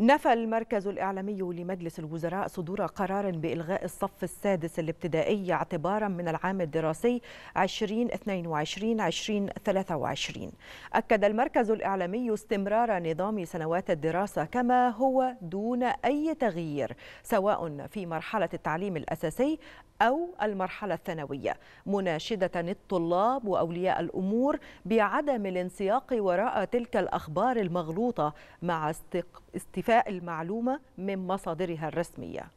نفى المركز الإعلامي لمجلس الوزراء صدور قرار بإلغاء الصف السادس الابتدائي اعتبارا من العام الدراسي 2022-2023 أكد المركز الإعلامي استمرار نظام سنوات الدراسة كما هو دون أي تغيير سواء في مرحلة التعليم الأساسي أو المرحلة الثانوية. مناشدة الطلاب وأولياء الأمور بعدم الانسياق وراء تلك الأخبار المغلوطة مع المعلومة من مصادرها الرسمية.